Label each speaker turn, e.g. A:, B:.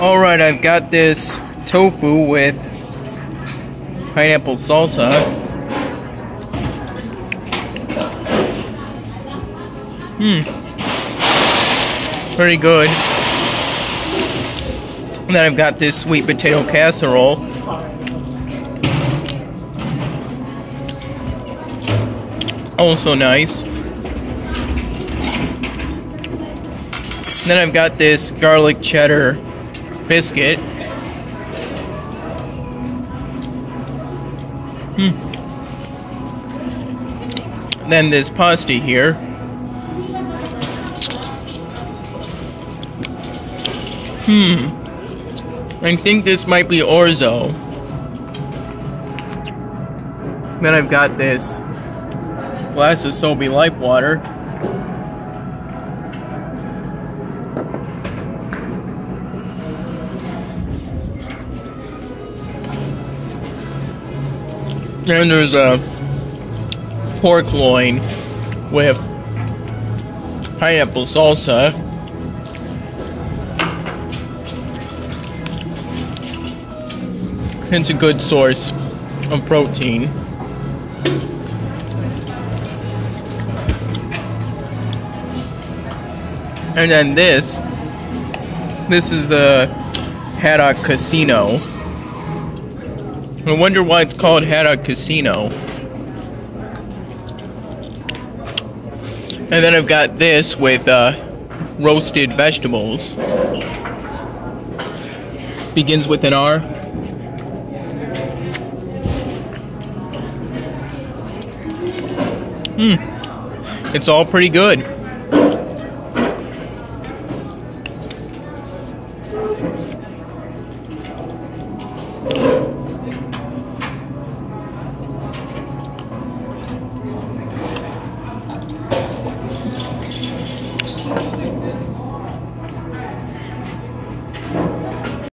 A: Alright, I've got this tofu with pineapple salsa. Hmm. Pretty good. And then I've got this sweet potato casserole. Also nice. And then I've got this garlic cheddar biscuit. Hmm. Then this pasta here. Hmm. I think this might be orzo. Then I've got this glass of Sobe Life water. And there's a pork loin with pineapple salsa. It's a good source of protein. And then this, this is the Haddock Casino. I wonder why it's called Haddock Casino. And then I've got this with uh, roasted vegetables. Begins with an R. Hmm. It's all pretty good.